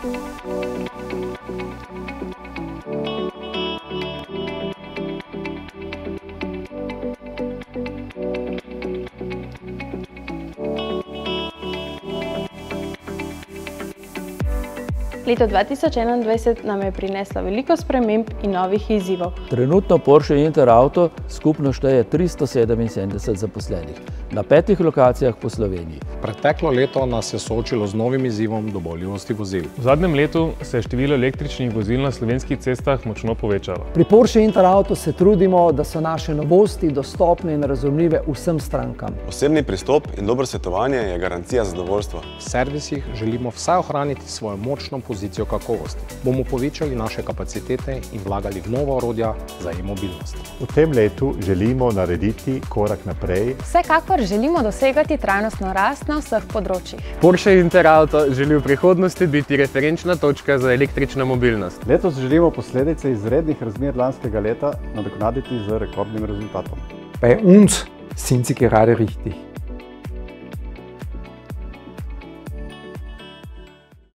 thank you Leto 2021 nam je prineslo veliko sprememb in novih izzivov. Trenutno Porsche Interauto skupno šteje 377 zaposlenih na petih lokacijah po Sloveniji. Preteklo leto nas je soočilo z novim izzivom doboljivosti vozil. V zadnjem letu se je število električnih vozil na slovenskih cestah močno povečalo. Pri Porsche Interauto se trudimo, da so naše novosti dostopne in razumljive vsem strankam. Osebni pristop in dobro svetovanje je garancija zadovoljstva. V servisih želimo vsaj ohraniti svojo močno pozicijo kakovosti. Bomo povečali naše kapacitete in vlagali v nova orodja za e-mobilnost. V tem letu želimo narediti korak naprej. Vsekakor želimo dosegati trajnostno rast na vseh področjih. Porsche Interauto želi v prihodnosti biti referenčna točka za električno mobilnost. Letos želimo posledice izrednih razmer lanskega leta nadoknaditi z rekordnim rezultatom. Bei uns sind sie gerade richtig.